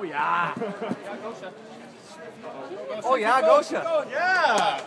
Oh yeah. Oh yeah, Gosha. Yeah.